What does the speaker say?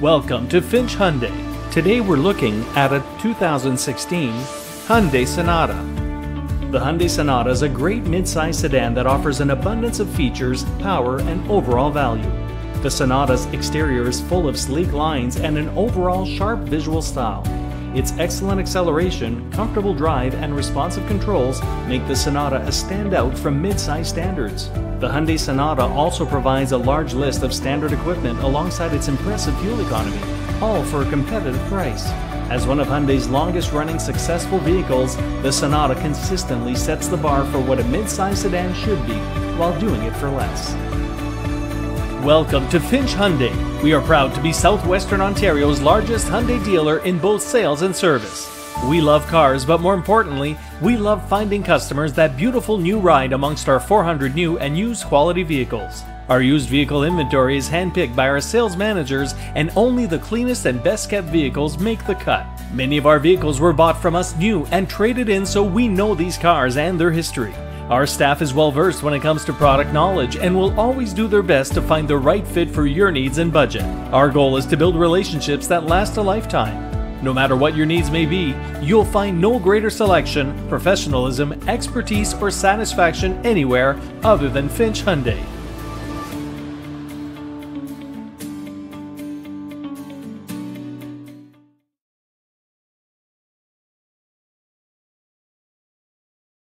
Welcome to Finch Hyundai. Today we're looking at a 2016 Hyundai Sonata. The Hyundai Sonata is a great midsize sedan that offers an abundance of features, power, and overall value. The Sonata's exterior is full of sleek lines and an overall sharp visual style. Its excellent acceleration, comfortable drive, and responsive controls make the Sonata a standout from midsize standards. The Hyundai Sonata also provides a large list of standard equipment alongside its impressive fuel economy, all for a competitive price. As one of Hyundai's longest running successful vehicles, the Sonata consistently sets the bar for what a midsize sedan should be while doing it for less. Welcome to Finch Hyundai. We are proud to be Southwestern Ontario's largest Hyundai dealer in both sales and service. We love cars, but more importantly, we love finding customers that beautiful new ride amongst our 400 new and used quality vehicles. Our used vehicle inventory is handpicked by our sales managers, and only the cleanest and best kept vehicles make the cut. Many of our vehicles were bought from us new and traded in, so we know these cars and their history. Our staff is well versed when it comes to product knowledge and will always do their best to find the right fit for your needs and budget. Our goal is to build relationships that last a lifetime. No matter what your needs may be, you'll find no greater selection, professionalism, expertise, or satisfaction anywhere other than Finch Hyundai.